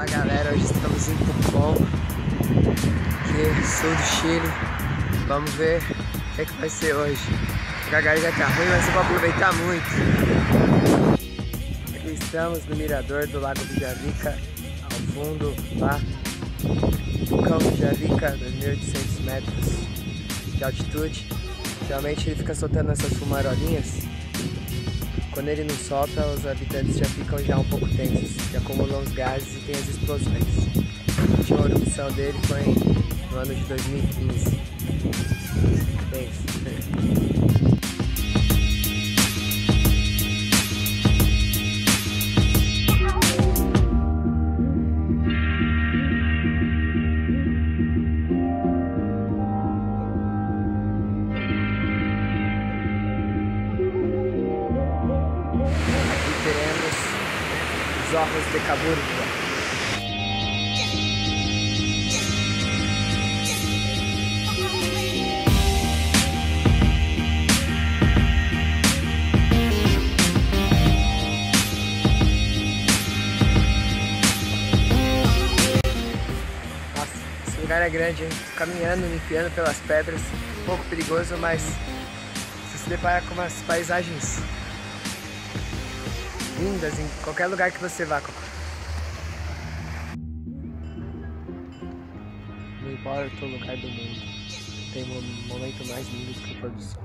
Fala galera, hoje estamos em Pucón, que sul do Chile. Vamos ver o que, é que vai ser hoje. A garganta tá ruim, mas eu vou aproveitar muito. Aqui estamos no mirador do Lago Vijalica, ao fundo lá, Pucão Vijalica, 2.800 metros de altitude. Geralmente ele fica soltando essas fumarolinhas quando ele não solta, os habitantes já ficam já um pouco tensos, já acumulam os gases e tem as explosões. A última erupção dele foi no ano de 2015. Os órgãos de Caburgo. Lugar é grande, hein? Caminhando, me enfiando pelas pedras, um pouco perigoso, mas você se depara com umas paisagens lindas em qualquer lugar que você vá. Não importa o lugar do mundo, tem um momento mais lindo do que o pôr do sol.